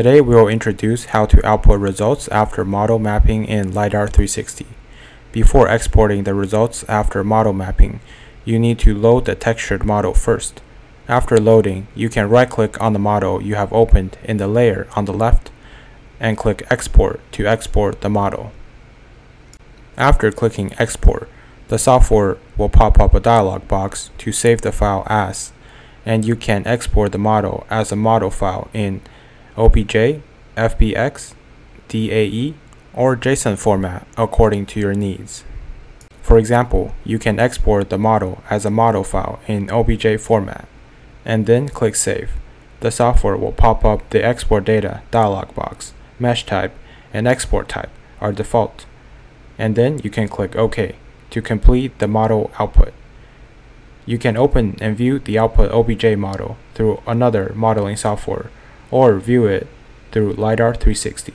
Today we will introduce how to output results after model mapping in LiDAR 360. Before exporting the results after model mapping, you need to load the textured model first. After loading, you can right-click on the model you have opened in the layer on the left and click Export to export the model. After clicking Export, the software will pop up a dialog box to save the file as, and you can export the model as a model file in OBJ, FBX, DAE, or JSON format according to your needs. For example, you can export the model as a model file in OBJ format, and then click Save. The software will pop up the Export Data dialog box. Mesh type and export type are default, and then you can click OK to complete the model output. You can open and view the output OBJ model through another modeling software or view it through LiDAR 360.